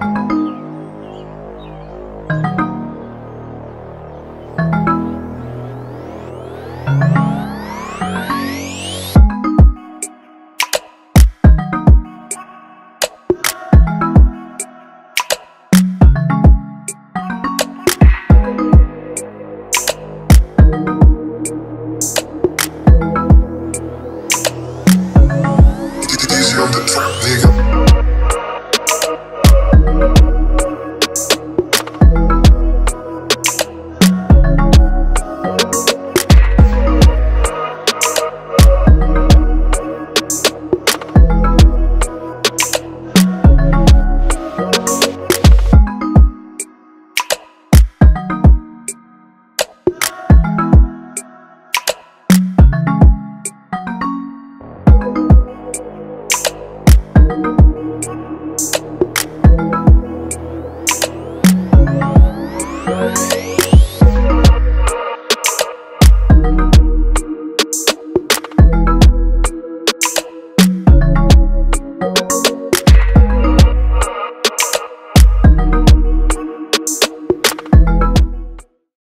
Take it easy on the trap, nigga.